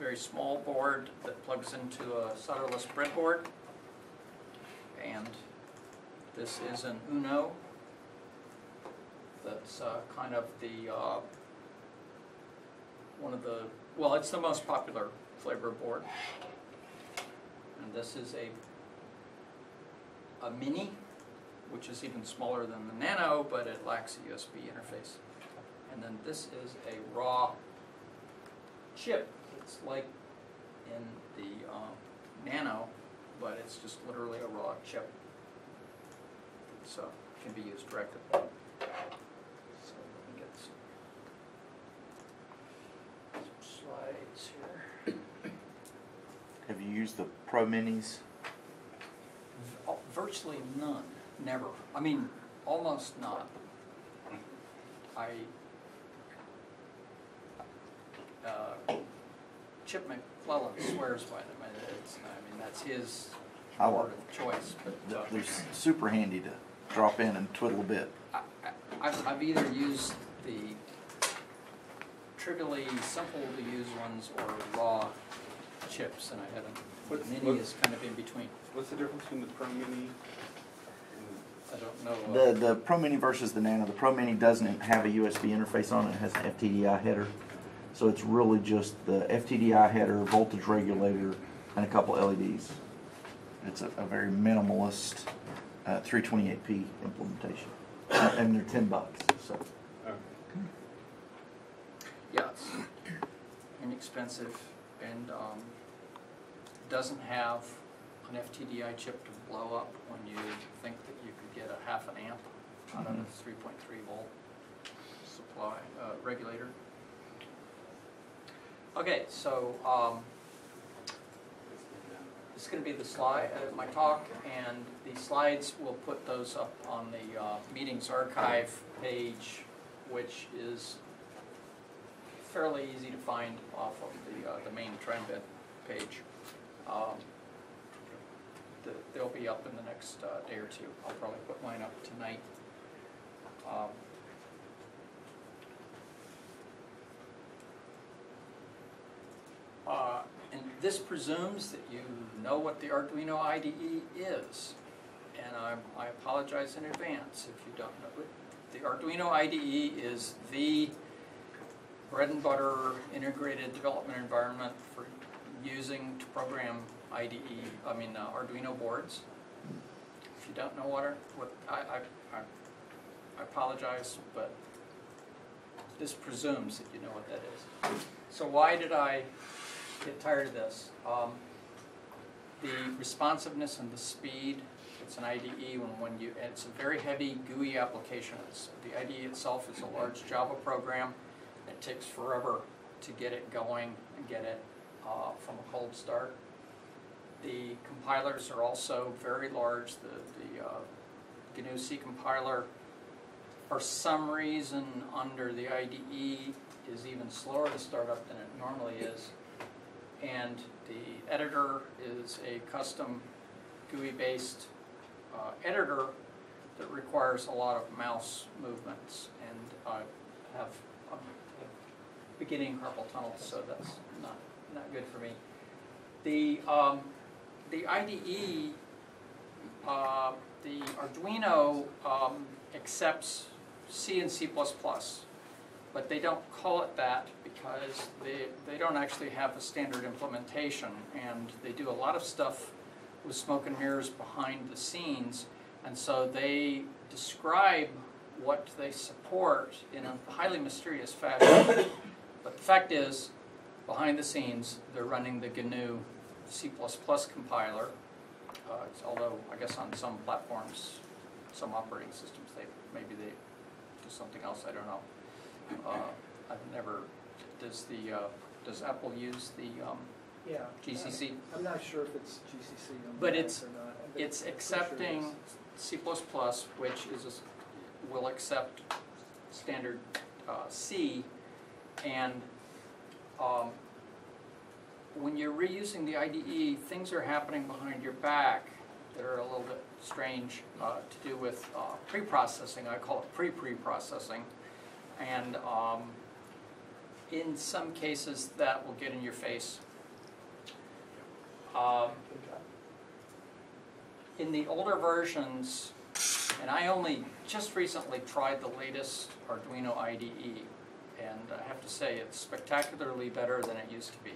very small board that plugs into a solderless breadboard. And this is an Uno. That's uh, kind of the, uh, one of the, well, it's the most popular flavor board. And this is a, a mini, which is even smaller than the Nano, but it lacks a USB interface. And then this is a raw chip. It's like in the um, Nano, but it's just literally a raw chip. So it can be used directly. So let me get some, some slides here. Have you used the Pro Minis? V- Virtually none, never. I mean, almost not. I, uh, Chip McClellan swears by them, and it's, I mean, that's his I like word of choice, but, uh, They're super handy to drop in and twiddle a bit. I, I- I've, I've either used the trivially simple to use ones or raw chips, and I haven't, What's- mini what- is kind of in between. What's the difference between the Pro Mini and I don't know. uh, The, the Pro Mini versus the Nano, the Pro Mini doesn't have a USB interface on it, it has an FTDI header. So it's really just the FTDI header, voltage regulator, and a couple LEDs. It's a, a very minimalist, uh, three twenty-eight P implementation. And they're ten bucks, so. Okay. Yeah, it's inexpensive and um, doesn't have an FTDI chip to blow up when you think that you could get a half an amp out of a three point three volt supply, uh, regulator. Okay, so, um, this is gonna be the slide, uh, my talk, and the slides, we'll put those up on the, uh, meetings archive page, which is fairly easy to find off of the, uh, the main TriEmbed page. Um, the- They'll be up in the next uh, day or two. I'll probably put mine up tonight. Um, uh, And this presumes that you know what the Arduino IDE is. And I, I apologize in advance if you don't know it. The Arduino IDE is the bread and butter integrated development environment for using to program IDE, I mean uh, Arduino boards. If you don't know what, are- what, I, I, I- I apologize, but this presumes that you know what that is. So why did I get tired of this? Um, The responsiveness and the speed, it's an IDE when, when you, it's a very heavy GUI application. It's, the IDE itself is a large Java program. It takes forever to get it going and get it uh, from a cold start. The compilers are also very large. The, the uh, GNU C compiler, for some reason, under the IDE, is even slower to start up than it normally is. And the editor is a custom GUI-based uh, editor that requires a lot of mouse movements. And I have, I'm beginning carpal tunnel, so that's not, not good for me. The, um, the IDE, uh, the Arduino, um, accepts C and C++, but they don't call it that because they, they don't actually have a standard implementation, and they do a lot of stuff with smoke and mirrors behind the scenes, and so they describe what they support in a highly mysterious fashion. But the fact is, behind the scenes, they're running the GNU C++ compiler. Uh, although, I guess on some platforms, some operating systems, they, maybe they do something else, I don't know. Uh, I've never, does the, uh, does Apple use the um, Yeah. GCC? I'm not sure if it's GCC on But it's- or not. but It's I'm pretty sure it accepting is. C++, which is, a s- will accept standard uh, C, and um, when you're reusing the IDE, things are happening behind your back that are a little bit strange uh, to do with uh, pre-processing. I call it pre-pre-processing. And um, in some cases, that will get in your face Um, in the older versions, and I only just recently tried the latest Arduino IDE, and I have to say it's spectacularly better than it used to be.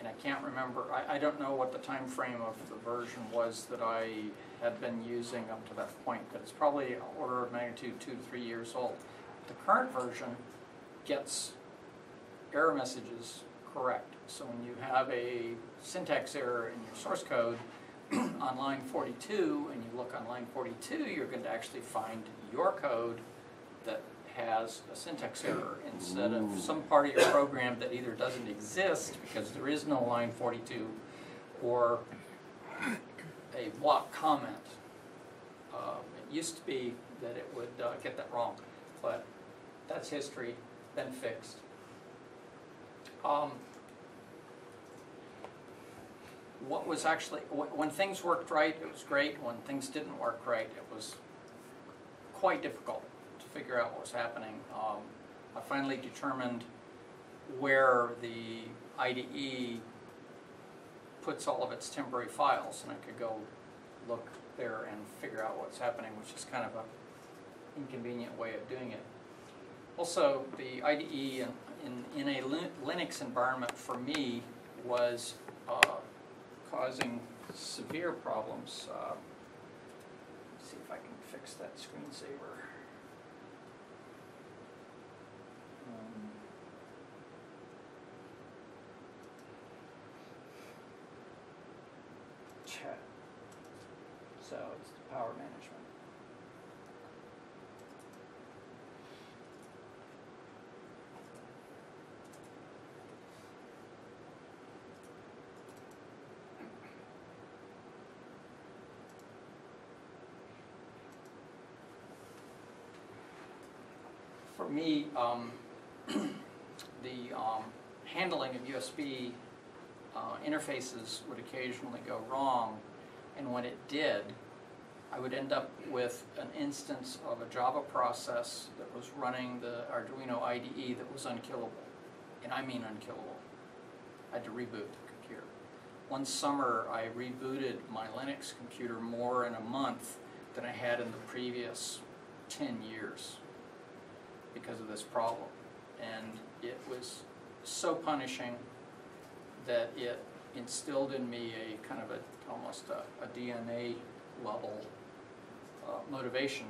And I can't remember, I, I don't know what the time frame of the version was that I had been using up to that point, but it's probably order of magnitude two to three years old. The current version gets error messages correct. So when you have a syntax error in your source code on line 42, and you look on line 42, you're going to actually find your code that has a syntax error instead of some part of your program that either doesn't exist because there is no line 42 or a block comment. Um, It used to be that it would uh, get that wrong, but that's history, been fixed. Um, What was actually, when things worked right, it was great, when things didn't work right, it was quite difficult to figure out what was happening. Um, I finally determined where the IDE puts all of its temporary files, and I could go look there and figure out what's happening, which is kind of an inconvenient way of doing it. Also, the IDE in, in, in a Lin- Linux environment for me was uh, causing severe problems. Uh, see if I can fix that screensaver. Um, chat. So it's the power management. For me, um, the um, handling of USB uh, interfaces would occasionally go wrong, and when it did, I would end up with an instance of a Java process that was running the Arduino IDE that was unkillable, and I mean unkillable. I had to reboot the computer. One summer, I rebooted my Linux computer more in a month than I had in the previous ten years because of this problem. And it was so punishing that it instilled in me a kind of a, almost a, a DNA level uh, motivation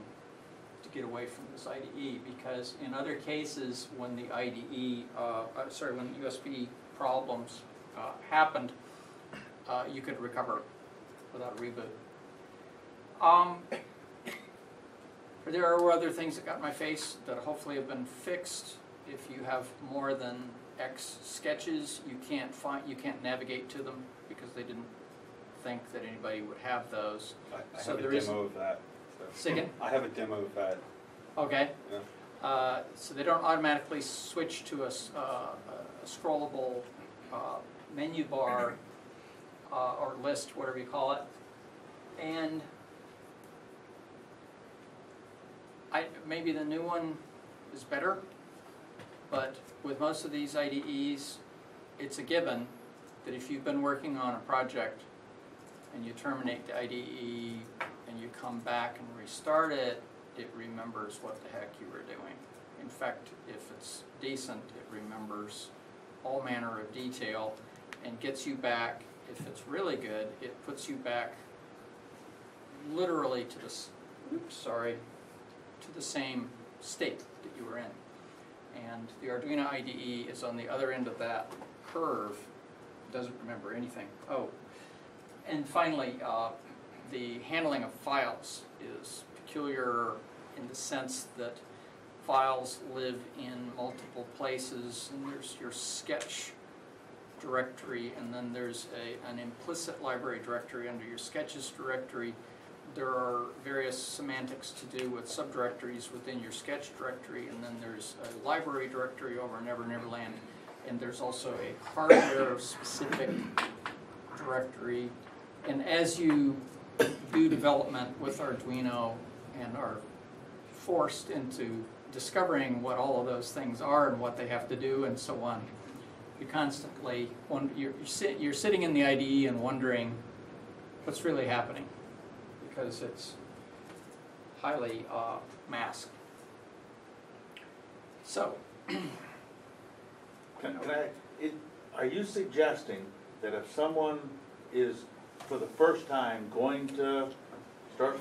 to get away from this IDE because in other cases, when the IDE, uh, uh, sorry, when USB problems uh, happened, uh, you could recover without a reboot. Um, there are other things that got in my face that hopefully have been fixed. If you have more than X sketches, you can't find, you can't navigate to them because they didn't think that anybody would have those. I I So have a there is- demo of that. so- Say again? I have a demo of that, Okay? yeah. Uh, So they don't automatically switch to a s- uh, a scrollable uh, menu bar uh, or list, whatever you call it. And I, maybe the new one is better, but with most of these IDEs, it's a given that if you've been working on a project and you terminate the IDE and you come back and restart it, it remembers what the heck you were doing. In fact, if it's decent, it remembers all manner of detail and gets you back, if it's really good, it puts you back literally to the, oops, sorry, to the same state that you were in. And the Arduino IDE is on the other end of that curve, doesn't remember anything. Oh, and finally, uh, the handling of files is peculiar in the sense that files live in multiple places, and there's your sketch directory, and then there's a, an implicit library directory under your sketches directory. There are various semantics to do with subdirectories within your sketch directory, and then there's a library directory over in Never Never Land, and there's also a hardware-specific directory. And as you do development with Arduino and are forced into discovering what all of those things are and what they have to do and so on, you constantly, you're, you're sit, you're sitting in the IDE and wondering what's really happening, because it's highly, uh, masked. So, Can, can I, it, are you suggesting that if someone is for the first time going to start,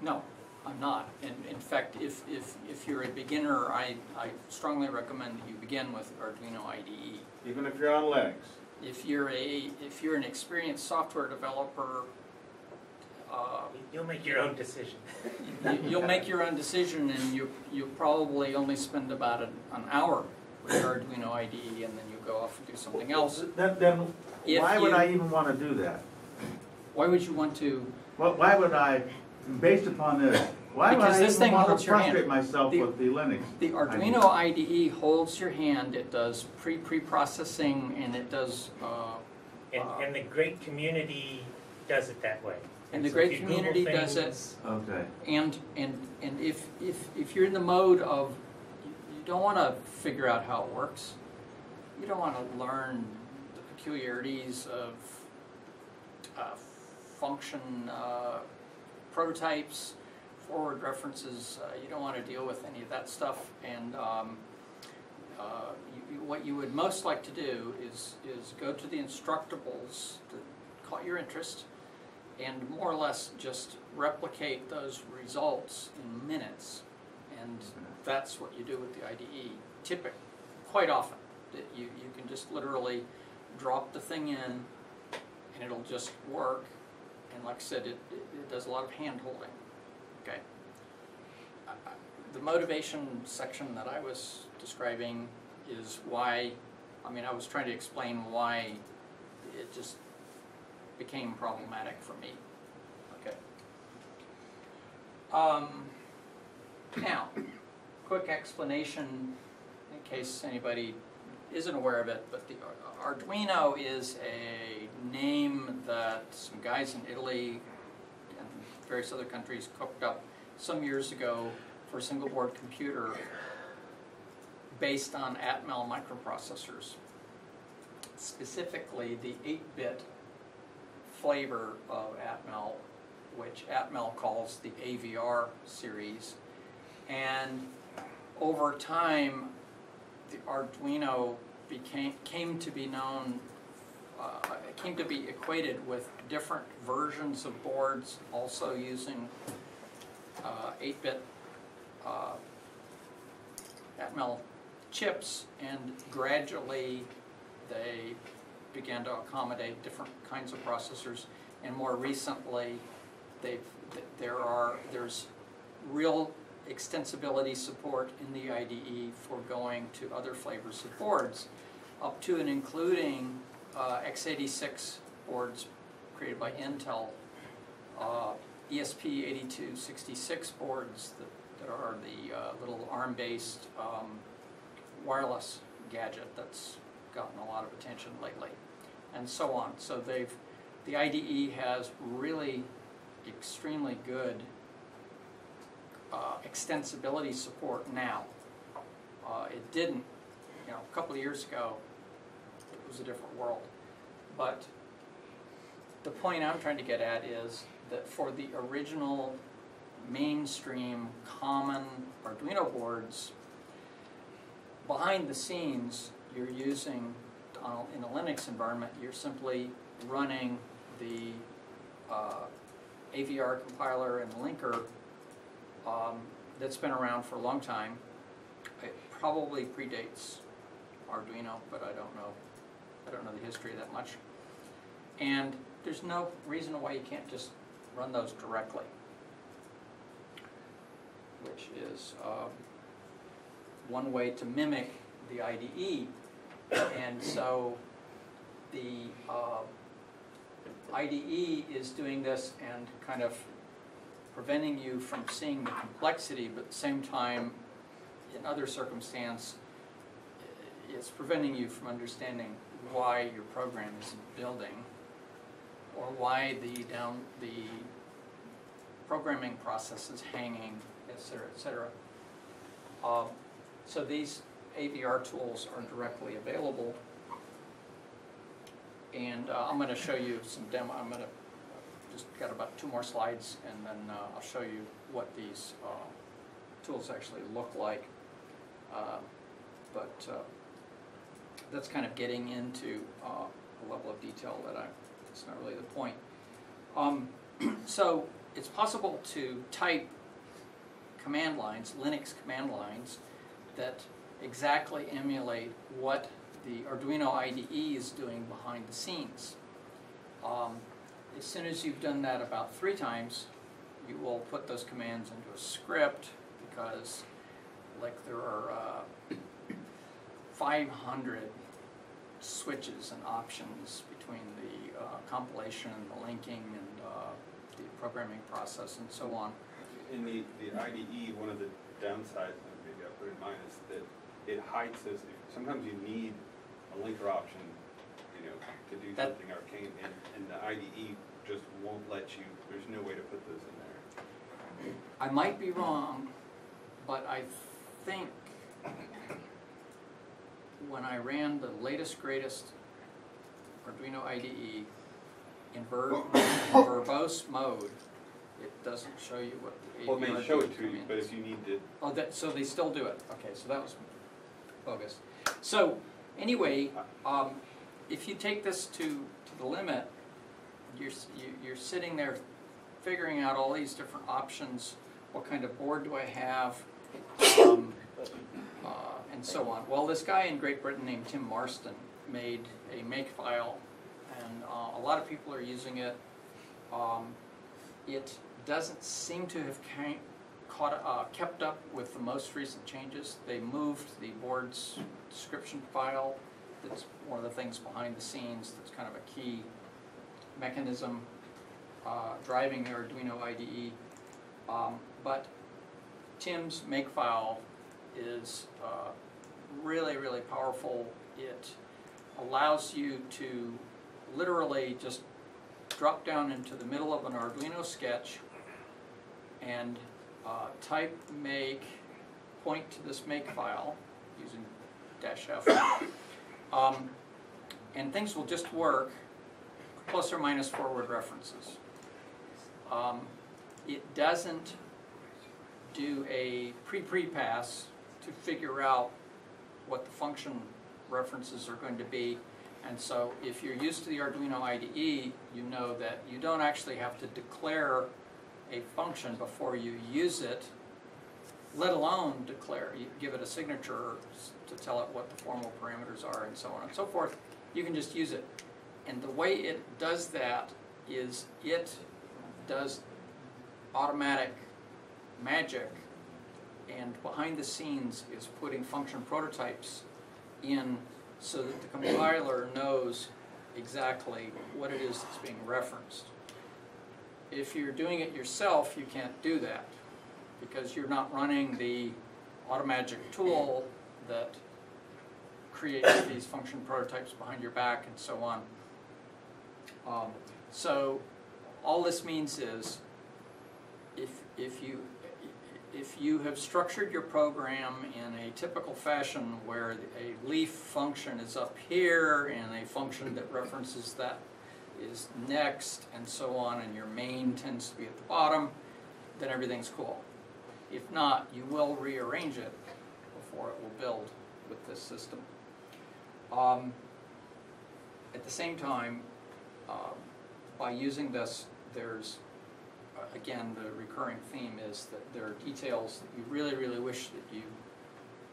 no, I'm not. In, in fact, if, if, if you're a beginner, I, I strongly recommend that you begin with Arduino IDE. even if you're on Linux? If you're a, if you're an experienced software developer, uh, You'll make your own decision. you- you'll make your own decision and you, you'll probably only spend about an, an hour with Arduino IDE and then you go off and do something else. Then, then, If why would you- I even wanna do that? Why would you want to, Well, why would I, based upon this, why would Because I this thing even wanna holds your hand. frustrate myself The- with the Linux? the Arduino IDE holds your hand, it does pre, pre-processing and it does, uh, And, and the great community does it that way. And the great if community does it. Okay. And, and, and if, if, if you're in the mode of, you you don't wanna figure out how it works, you don't wanna learn the peculiarities of, uh, function, uh, prototypes, forward references, uh, you don't wanna deal with any of that stuff, and, um, uh, you, you, what you would most like to do is, is go to the instructables that caught your interest, and more or less just replicate those results in minutes. And mm-hmm. that's what you do with the IDE, typic, quite often. That you, you can just literally drop the thing in and it'll just work. And like I said, it, it, it does a lot of hand holding, okay? I- I- The motivation section that I was describing is why, I mean, I was trying to explain why it just became problematic for me. Okay. Um, now, quick explanation in case anybody isn't aware of it, but the Arduino is a name that some guys in Italy and various other countries cooked up some years ago for a single board computer based on Atmel microprocessors. Specifically, the 8-bit flavor of Atmel, which Atmel calls the AVR series. And over time, the Arduino became, came to be known, uh, came to be equated with different versions of boards, also using uh, 8-bit uh, Atmel chips, and gradually they began to accommodate different kinds of processors, and more recently, they've, there are, there's real extensibility support in the IDE for going to other flavors of boards, up to and including uh, x86 boards created by Intel, uh, ESP8266 boards that, that are the uh, little ARM-based um, wireless gadget that's gotten a lot of attention lately, and so on. So they've, the IDE has really extremely good uh, extensibility support now. Uh, It didn't, you know, a couple of years ago, it was a different world. But the point I'm trying to get at is that for the original mainstream common Arduino boards, behind the scenes, you're using, uh, in a Linux environment, you're simply running the uh, AVR compiler and linker um, that's been around for a long time. It probably predates Arduino, but I don't know, I don't know the history that much. And there's no reason why you can't just run those directly. Which is um, one way to mimic the IDE. And so the uh, IDE is doing this and kind of preventing you from seeing the complexity, but at the same time, in other circumstance, it's preventing you from understanding why your program isn't building, or why the down, the programming process is hanging, et cetera, et cetera. Um, So these AVR tools are directly available And uh, I'm gonna show you some demo, I'm gonna, just got about two more slides, and then uh, I'll show you what these uh, tools actually look like. Uh, But uh, that's kind of getting into a level of detail that I, it's not really the point. Um, So it's possible to type command lines, Linux command lines, that exactly emulate what the Arduino IDE is doing behind the scenes. Um, As soon as you've done that about three times, you will put those commands into a script because like there are uh, 500 switches and options between the uh, compilation the linking and uh, the programming process and so on. In the, the IDE, one of the downsides, maybe I'll put in mine, is that it hides those, sometimes you need a linker option, you know, to do That- something arcane, and, and the IDE just won't let you, there's no way to put those in there. I might be wrong, but I think when I ran the latest greatest Arduino IDE in ver- in verbose mode, it doesn't show you what the Well, it may AVR show it to you, but if you need to, Oh, that, so they still do it, okay, so that was bogus. So, anyway, um, if you take this to, to the limit, you're, you- you're sitting there figuring out all these different options, what kind of board do I have? Um, uh, and so on. Well, this guy in Great Britain named Tim Marston made a makefile, and uh, a lot of people are using it. Um, it doesn't seem to have caught, uh, kept up with the most recent changes. They moved the board's description file. That's one of the things behind the scenes. That's kind of a key mechanism uh, driving the Arduino IDE. Um, but Tim's makefile is uh, really, really powerful. It allows you to literally just drop down into the middle of an Arduino sketch and uh, type make, point to this make file using dash F. Um, and things will just work, plus or minus forward references. Um, it doesn't do a pre-pre-pass to figure out what the function references are going to be. And so if you're used to the Arduino IDE, you know that you don't actually have to declare a function before you use it, let alone declare, you give it a signature to tell it what the formal parameters are and so on and so forth. You can just use it. And the way it does that is it does automatic magic and behind the scenes is putting function prototypes in so that the compiler knows exactly what it is that's being referenced. If you're doing it yourself, you can't do that because you're not running the Automagic tool that creates these function prototypes behind your back and so on. Um, so all this means is if, if you, if you have structured your program in a typical fashion where a leaf function is up here and a function that references that is next and so on, and your main tends to be at the bottom, then everything's cool. If not, you will rearrange it before it will build with this system. Um, at the same time, um, by using this, there's, uh, again, the recurring theme is that there are details that you really, really wish that you,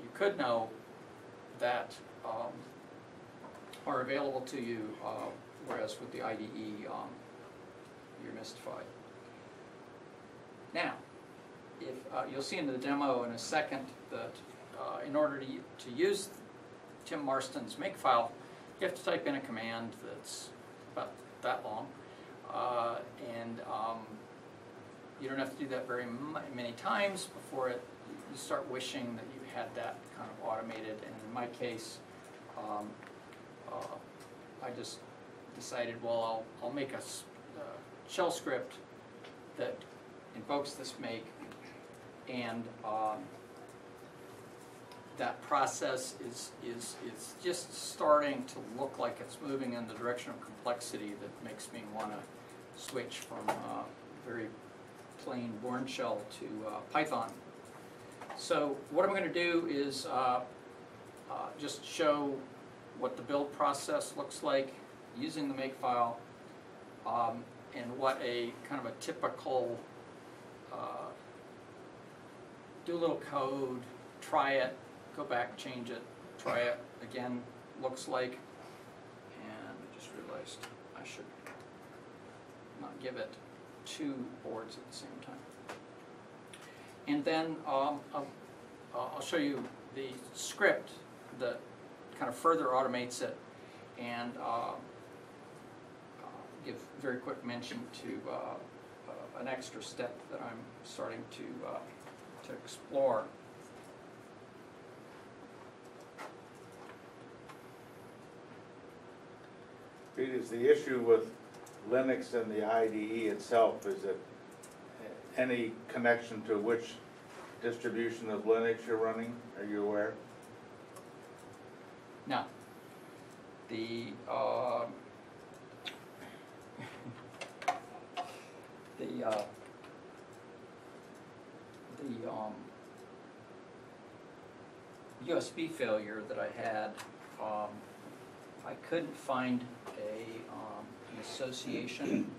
you could know that um, are available to you, uh, whereas with the IDE, um, you're mystified. Now, if, uh, you'll see in the demo in a second that uh, in order to, to use Tim Marston's makefile, you have to type in a command that's about that long. Uh, and um, you don't have to do that very many times before it, you start wishing that you had that kind of automated. And in my case, um, uh, I just decided, well, I'll, I'll make a uh, shell script that invokes this make and um, that process is, is, is just starting to look like it's moving in the direction of complexity that makes me wanna switch from, uh, very plain Bourne shell to, uh, Python. So what I'm gonna do is, uh, uh, just show what the build process looks like using the makefile, um, and what a kind of a typical, uh, do a little code, try it, go back, change it, try it again, looks like. And I just realized I should not give it two boards at the same time. And then um, I'll, I'll show you the script that kind of further automates it and uh, very quick mention to uh, uh, an extra step that I'm starting to, uh, to explore. Pete, is the issue with Linux and the IDE itself, is it any connection to which distribution of Linux you're running? Are you aware? Now, the, um, the, uh, the, um, USB failure that I had, um, I couldn't find a, um, an association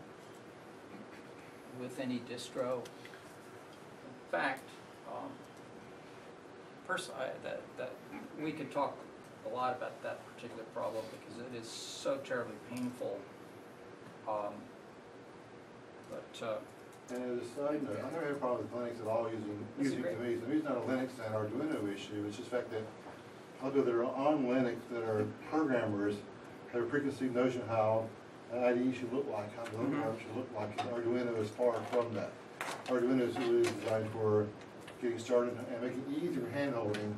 with any distro. In fact, um, First, I, that, that, we could talk a lot about that particular problem because it is so terribly painful. Um, But, uh, And as a side note, I never had a problem with Linux at all using, using to me, to it's not a Linux and Arduino issue, it's just the fact that although they're on Linux that are programmers have a preconceived notion how an IDE should look like, how the Mhm. program should look like, and Arduino is far from that. Arduino is really designed for getting started and making it easier handholding,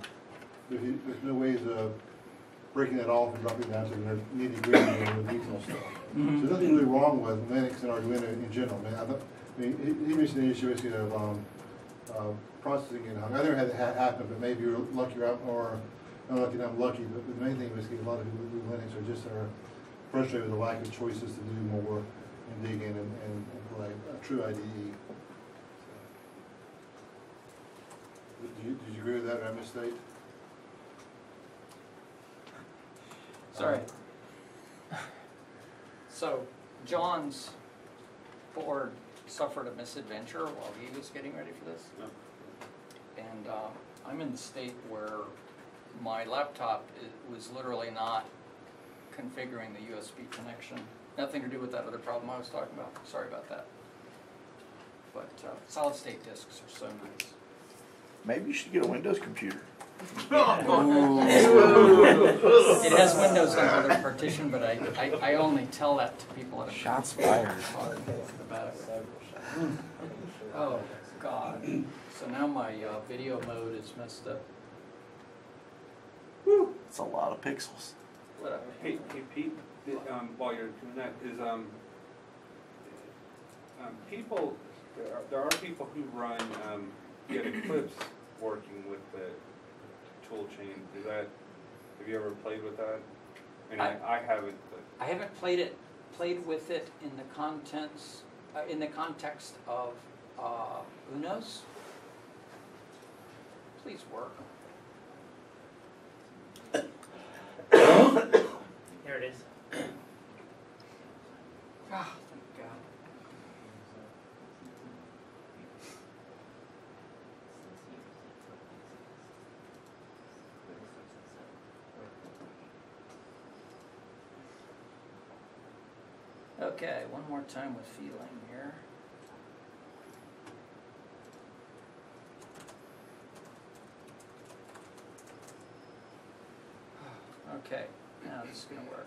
with, you- with no ways of breaking it off and dropping it down to the nitty gritty and the detail stuff. So Mhm. There's nothing really wrong with Linux and Arduino in general, I mean, I, thought- I mean, he, he mentioned the issue basically of, um, uh, processing in Hong. I never had it ha- happen, but maybe you're lucky or, I'm- or, not lucky, I'm lucky, but the main thing basically, a lot of people who do Linux are just are frustrated with the lack of choices to do more and dig in and, and apply a true IDE. So, Did you, did you agree with that, or I misstate? Sorry. So, John's board suffered a misadventure while he was getting ready for this. No. And uh, I'm in the state where my laptop i- was literally not configuring the USB connection. Nothing to do with that other problem I was talking about, sorry about that. But uh, solid state disks are so nice. Maybe you should get a Windows computer. It has Windows on the other partition, but I, I, I only tell that to people at a. Shots fired. About it. Oh, God. So now my uh, video mode is messed up. Woo. It's a lot of pixels. Whatever. Hey, hey Pete, th- um, while you're doing that, is, um, um, people, there are, there are people who run, um, get Eclipse working with the tool chain, is that, have you ever played with that? And I, I haven't, but, I haven't played it, played with it in the contents, uh, in the context of uh, Unos. Please work. There it is. Ah, Okay, one more time with feeling here. Okay, now this is gonna work.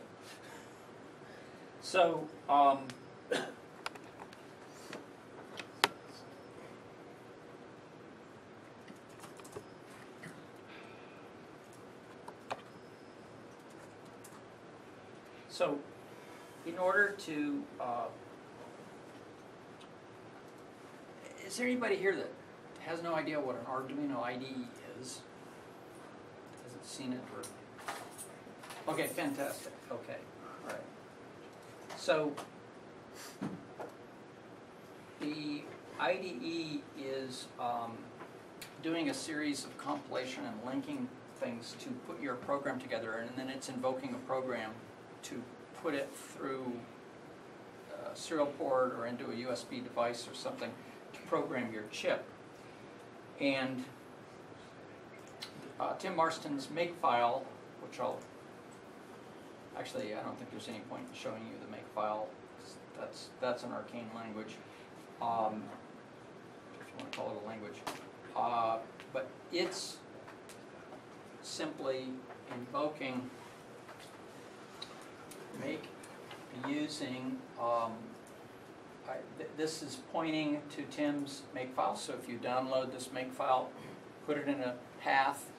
So, um, so, in order to, uh, is there anybody here that has no idea what an Arduino IDE is? Hasn't seen it or? Okay, fantastic, okay, all right. So, the IDE is um, doing a series of compilation and linking things to put your program together, and then it's invoking a program to put it through serial port or into a USB device or something to program your chip. And uh, Tim Marston's makefile, which I'll, actually, I don't think there's any point in showing you the makefile, that's, that's an arcane language. Um, if you wanna call it a language. Uh, but it's simply invoking make using, um, I, th- this is pointing to Tim's makefile, so if you download this makefile, put it in a path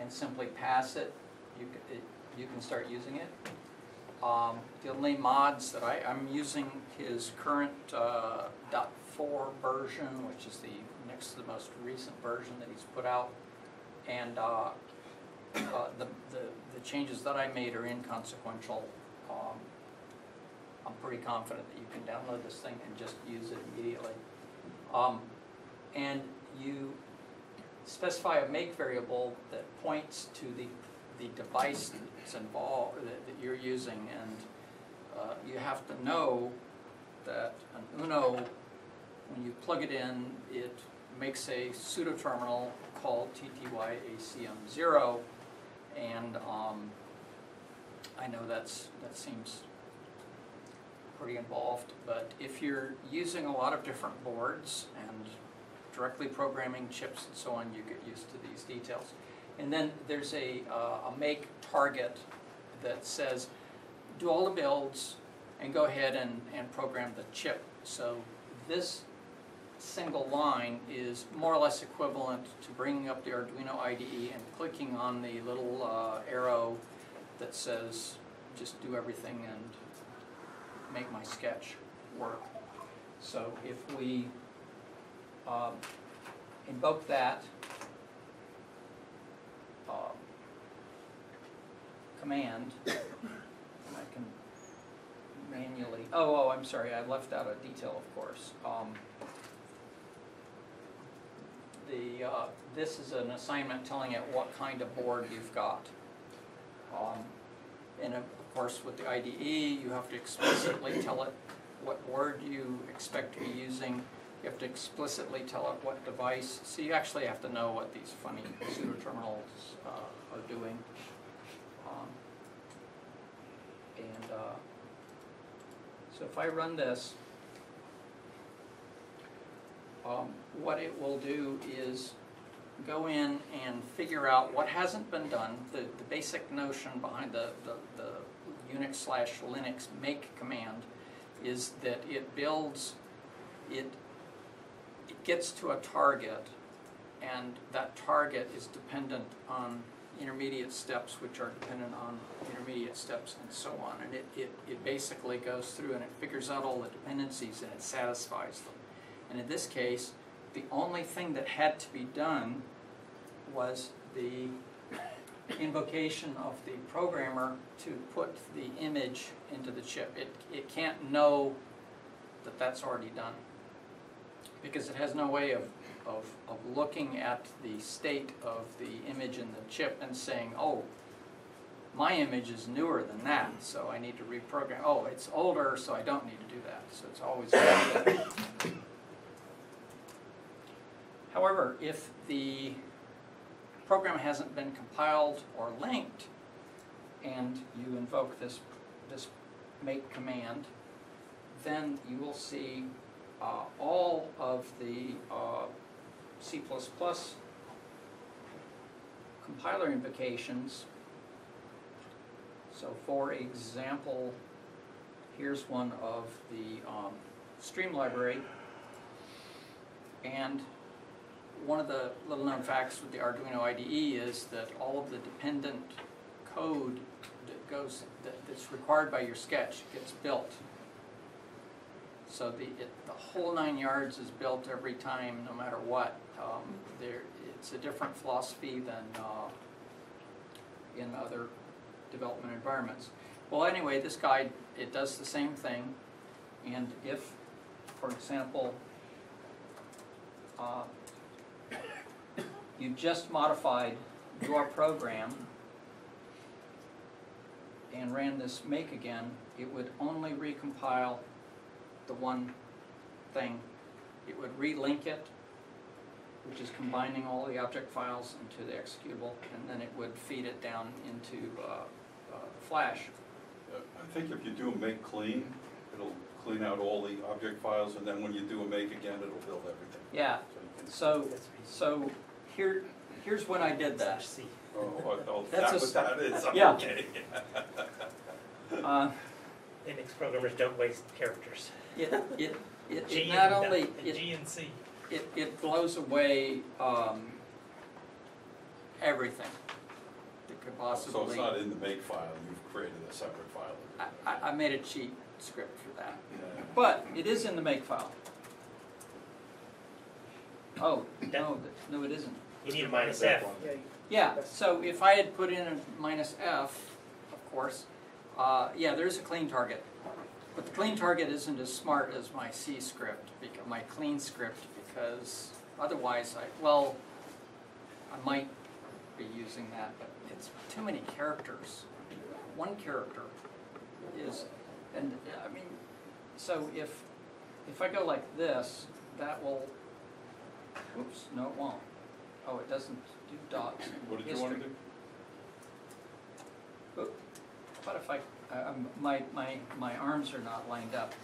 and simply pass it, you can, it, you can start using it. Um, the only mods that I, I'm using his current, uh, dot four version, which is the next to the most recent version that he's put out. And, uh, uh, the, the, the changes that I made are inconsequential. Um, I'm pretty confident that you can download this thing and just use it immediately. Um, and you specify a make variable that points to the, the device that's involved, that, that you're using, and, uh, you have to know that an Uno, when you plug it in, it makes a pseudo terminal called TTYACM0, and, um, I know that's, that seems pretty involved, but if you're using a lot of different boards and directly programming chips and so on, you get used to these details. And then there's a, uh, a make target that says, do all the builds and go ahead and, and program the chip. So this single line is more or less equivalent to bringing up the Arduino IDE and clicking on the little uh, arrow that says, just do everything and make my sketch work. So if we um, invoke that um, command, I can manually, oh, oh, I'm sorry, I left out a detail, of course. Um, The, uh, this is an assignment telling it what kind of board you've got. Um, And course, with the IDE, you have to explicitly tell it what word you expect to be using. You have to explicitly tell it what device, so you actually have to know what these funny pseudo terminals uh, are doing. Um, And, uh, so if I run this, um, what it will do is go in and figure out what hasn't been done, the, the basic notion behind the, the, the Unix slash Linux make command is that it builds, it, it gets to a target, and that target is dependent on intermediate steps, which are dependent on intermediate steps and so on. And it, it, it basically goes through and it figures out all the dependencies and it satisfies them. And in this case, the only thing that had to be done was the invocation of the programmer to put the image into the chip. It, it can't know that that's already done. Because it has no way of, of, of looking at the state of the image in the chip and saying, oh, my image is newer than that, so I need to reprogram. Oh, it's older, so I don't need to do that. So it's always. However, if the program hasn't been compiled or linked, and you invoke this, this make command, then you will see uh, all of the uh, C++ compiler invocations. So for example, here's one of the um, stream library. And one of the little known facts with the Arduino IDE is that all of the dependent code that goes, that, that's required by your sketch gets built. So the, it, the whole nine yards is built every time, no matter what. Um, there, it's a different philosophy than, uh, in other development environments. Well, anyway, this guide, it does the same thing, and if, for example, uh, you just modified your program and ran this make again, it would only recompile the one thing. It would relink it, which is combining all the object files into the executable, and then it would feed it down into uh, uh, Flash. Uh, I think if you do a make clean, it'll clean out all the object files, and then when you do a make again, it'll build everything. Yeah, So so, so here, here's when I did that. See, Oh, oh, oh, That's that a was, that is, yeah. okay. Uh, Linux programmers don't waste characters. It, it, it, G not and- only, and it, G and C. it, it blows away, um, everything that could So it's possibly. not in the make file, you've created a separate file. I, I, I made a cheat script for that, Yeah. but it is in the make file. Oh, no, no, it isn't. You need a minus F. Yeah, Yeah, so if I had put in a minus F, of course, uh, yeah, there's a clean target. But the clean target isn't as smart as my C script, bec- my clean script, because otherwise I, well, I might be using that, but it's too many characters. One character is, and, I mean, so if, if I go like this, that will, oops, no, it won't. Oh, it doesn't do dots What did you wanna history. do? What if I, I'm- my, my, my arms are not lined up.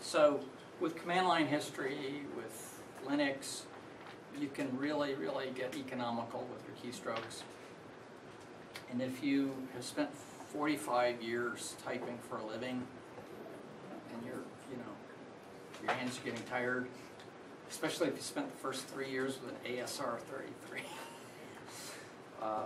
So with command line history, with Linux, you can really, really get economical with your keystrokes. And if you have spent forty-five years typing for a living, and you're, you know, your hands are getting tired, especially if you spent the first three years with an ASR thirty-three. uh,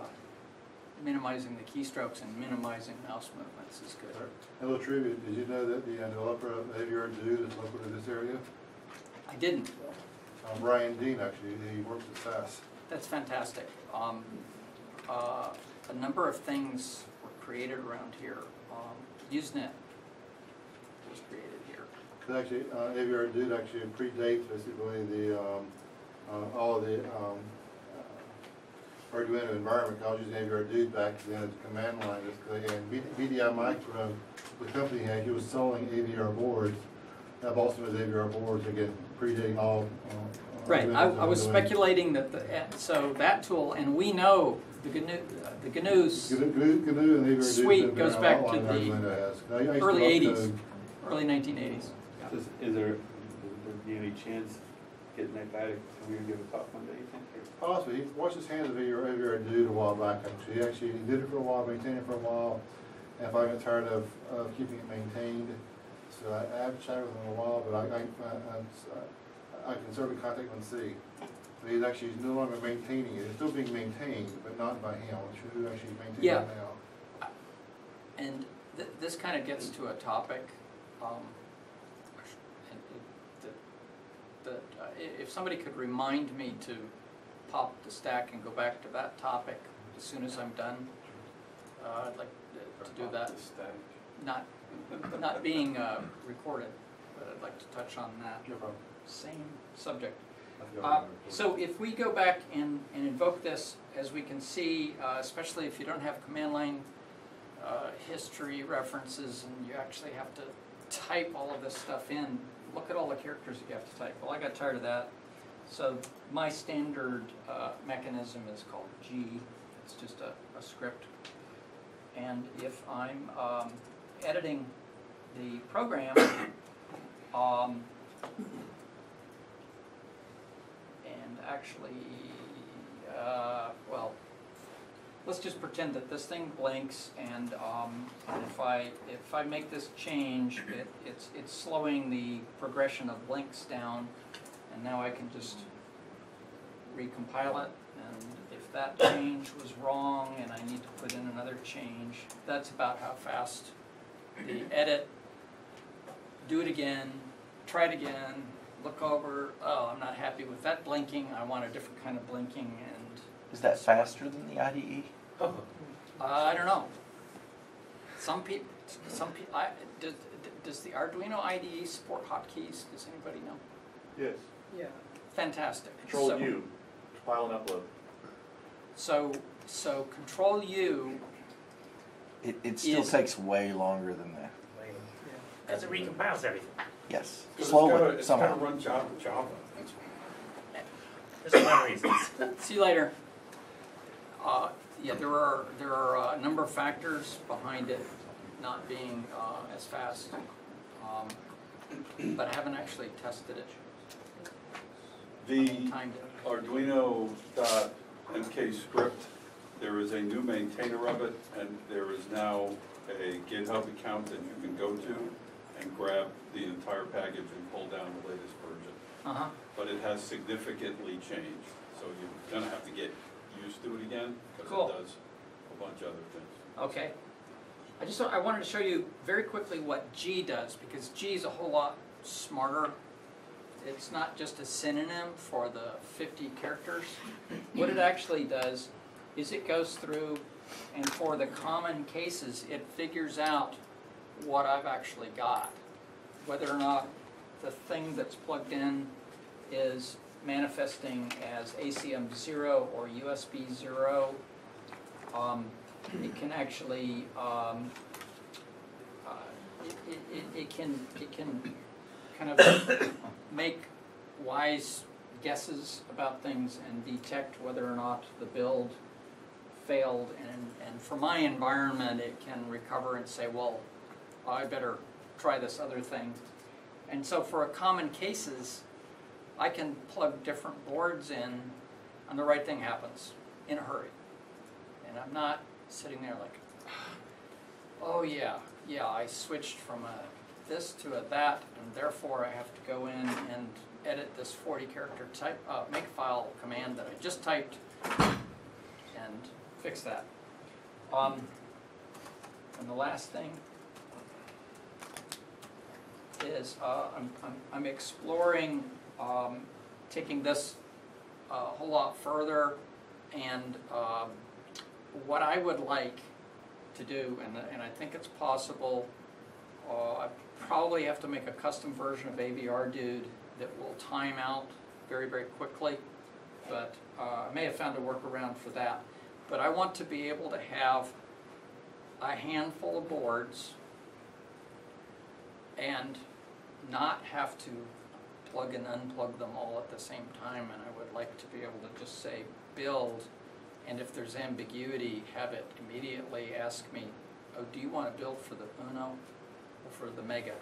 Minimizing the keystrokes and minimizing mouse movements is good. Little trivia, did you know that the uh, developer of AVR Dude is local to this area? I didn't, Uh, Brian Dean, actually, he works at SAS. that's fantastic. Um, uh, a number of things were created around here. Um, Usenet was created actually, uh, AVR Dude actually predate basically the, um, uh, all of the um, uh, Arduino environment. I was using AVR Dude back then as the command line. basically, And BDMICRO, the company had, he was selling AVR boards. I've also was AVR boards, again, predating all. Uh, uh right, I, I, was speculating that, the, eh, so that tool, and we know the GNU, uh, the GNU's GNU, GNU, GNU suite goes back to the early 80s, early 1980s talks, is, is there, is there any chance getting that guy to come here and give a talk one day, you think? or- Possibly, he washed his hands of it earlier, earlier and did it a while back, actually. He Actually, he did it for a while, maintained it for a while, and if I got tired of, of keeping it maintained, so I, I haven't chatted with him in a while, but I, I, I- I, can certainly contact him and see. But he's actually, he's no longer maintaining it, it's still being maintained, but not by him, I'm sure who actually maintains Yeah. it now. And th- this kind of gets to a topic um, that, uh, if somebody could remind me to pop the stack and go back to that topic as soon as I'm done, uh, I'd like to- to do that. Not, not being, uh, recorded, but I'd like to touch on that No same subject. Uh. So if we go back and, and invoke this, as we can see, uh, especially if you don't have command line uh, history references and you actually have to type all of this stuff in, look at all the characters that you have to type. Well, I got tired of that. So my standard uh, mechanism is called G. It's just a, a script. And if I'm um, editing the program, um, and actually, uh, well, let's just pretend that this thing blinks and, um, I, if I make this change, it, it's, it's slowing the progression of blinks down. And now I can just recompile it, and if that change was wrong and I need to put in another change, that's about how fast the edit, do it again, try it again, look over, oh, I'm not happy with that blinking, I want a different kind of blinking, and Is that faster than the? IDE? Uh, I don't know. Some peop, some peop, I, does, does the Arduino IDE support hotkeys? Does anybody know? Yes. Yeah. Fantastic. Control So- U, file and upload. So, so Control U, It, it still Is- takes way longer than that. Because it recompiles everything. Yes, 'Cause it's slowly, gotta- It's gotta run Java, Java, There's a lot of reasons. see you later. Uh, yeah, there are, there are a number of factors behind it not being, uh, as fast. Um, but I haven't actually tested it, The timed it. Arduino MK script, there is a new maintainer of it, and there is now a GitHub account that you can go to and grab the entire package and pull down the latest version. Uh-huh. But it has significantly changed, so you're gonna have to get used to it again, because Cool. it does a bunch of other things. Okay. I just, I wanted to show you very quickly what G does, because G is a whole lot smarter. It's not just a synonym for the fifty characters. What it actually does is it goes through, and for the common cases, it figures out what I've actually got. Whether or not the thing that's plugged in is manifesting as ACM zero or USB zero. Um, it can actually, um, uh, it, it- it, can, it can kind of make wise guesses about things and detect whether or not the build failed. And, and for my environment, it can recover and say, well, I better try this other thing. And so for a common cases, I can plug different boards in and the right thing happens in a hurry. And I'm not sitting there like, oh yeah, yeah, I switched from a this to a that, and therefore I have to go in and edit this forty character type, uh, makefile command that I just typed and fix that. Um, and the last thing is, uh, I'm, I'm, I'm exploring, um, taking this a whole lot further and, um, what I would like to do, and, and I think it's possible, uh, I probably have to make a custom version of AVR Dude that will time out very, very quickly, but, uh, I may have found a workaround for that. But I want to be able to have a handful of boards and not have to plug and unplug them all at the same time, and I would like to be able to just say, build, and if there's ambiguity, have it immediately ask me, oh, do you want to build for the Uno or for the Mega?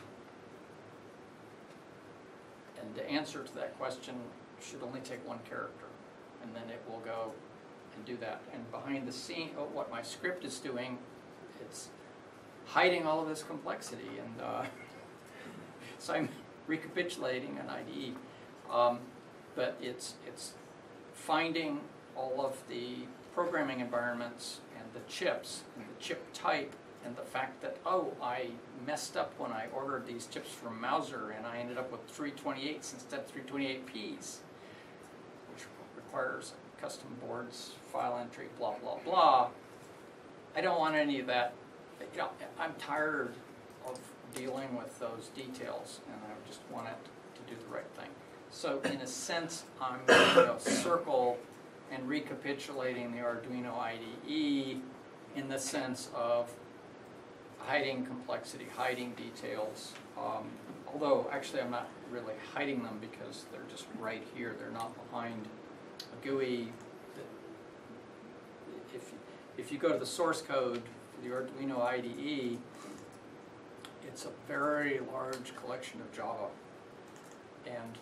And the answer to that question should only take one character, and then it will go and do that. And behind the scene, oh, what my script is doing, it's hiding all of this complexity, and uh, so I'm recapitulating an IDE. Um, but it's, it's finding all of the programming environments and the chips and the chip type and the fact that, oh, I messed up when I ordered these chips from Mouser and I ended up with 328s instead of 328Ps, which requires custom boards, file entry, blah, blah, blah. I don't want any of that, you know, I'm tired of dealing with those details and I just want it to do the right thing. So in a sense, I'm going to circle and recapitulating the Arduino IDE in the sense of hiding complexity, hiding details. Um, although actually I'm not really hiding them because they're just right here. They're not behind a GUI. If, if you go to the source code for the Arduino IDE, it's a very large collection of Java. And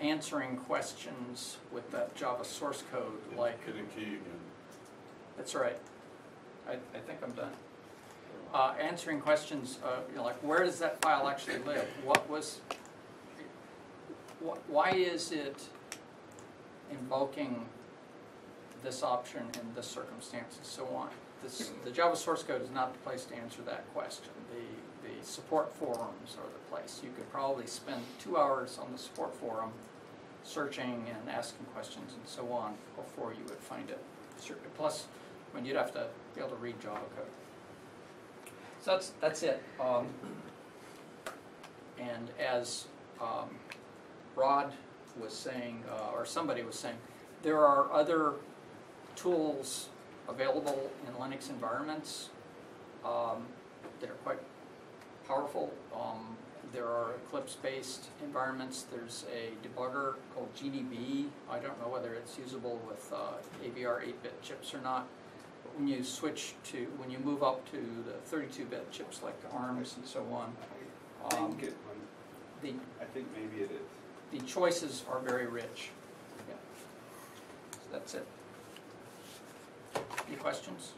answering questions with that Java source code, like, a key again. that's right, I, I think I'm done. Uh, answering questions, uh, you know, like, where does that file actually live? What was, wh- why is it invoking this option in this circumstance and so on? This, the Java source code is not the place to answer that question. The, the support forums are the place. You could probably spend two hours on the support forum searching and asking questions and so on before you would find it. Plus, I mean, you'd have to be able to read Java code. So that's, that's it. Um, and as, um, Rod was saying, uh, or somebody was saying, there are other tools available in Linux environments, um, that are quite powerful. Um, there are Eclipse-based environments. There's a debugger called GDB. I don't know whether it's usable with uh, AVR 8-bit chips or not. But when you switch to, when you move up to the 32-bit chips like ARMS and so on, I um, think it, the, I think maybe it is. the choices are very rich. Yeah. So that's it. Any questions?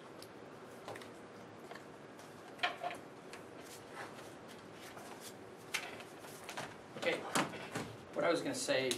Okay, what I was gonna say